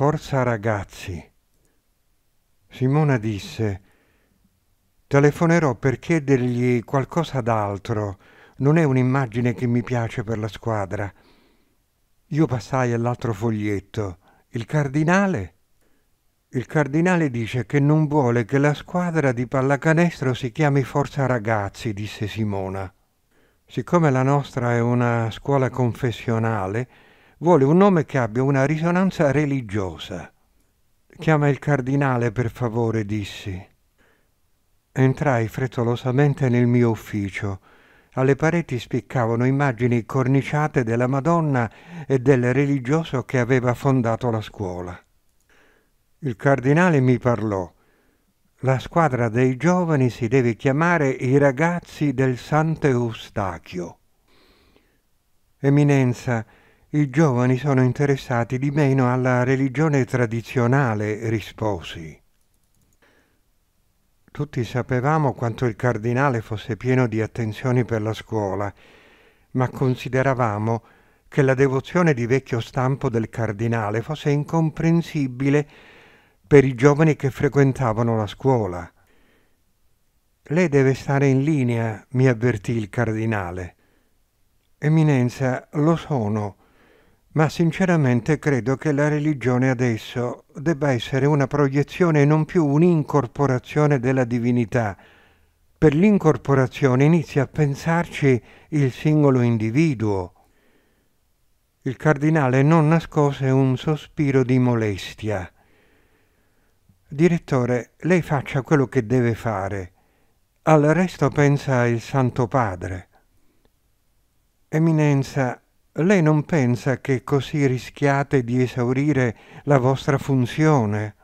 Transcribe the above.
forza ragazzi. Simona disse Telefonerò per chiedergli qualcosa d'altro. Non è un'immagine che mi piace per la squadra. Io passai all'altro foglietto. Il cardinale? Il cardinale dice che non vuole che la squadra di pallacanestro si chiami Forza Ragazzi, disse Simona. Siccome la nostra è una scuola confessionale, vuole un nome che abbia una risonanza religiosa. Chiama il cardinale, per favore, dissi. Entrai frettolosamente nel mio ufficio. Alle pareti spiccavano immagini corniciate della Madonna e del religioso che aveva fondato la scuola. Il cardinale mi parlò. La squadra dei giovani si deve chiamare i ragazzi del Sant'Eustachio. Eminenza, i giovani sono interessati di meno alla religione tradizionale, risposi. Tutti sapevamo quanto il cardinale fosse pieno di attenzioni per la scuola, ma consideravamo che la devozione di vecchio stampo del cardinale fosse incomprensibile per i giovani che frequentavano la scuola. Lei deve stare in linea, mi avvertì il cardinale. Eminenza, lo sono, ma sinceramente credo che la religione adesso debba essere una proiezione e non più un'incorporazione della divinità. Per l'incorporazione inizia a pensarci il singolo individuo. Il cardinale non nascose un sospiro di molestia. Direttore, lei faccia quello che deve fare. Al resto pensa il Santo Padre. Eminenza, lei non pensa che così rischiate di esaurire la vostra funzione?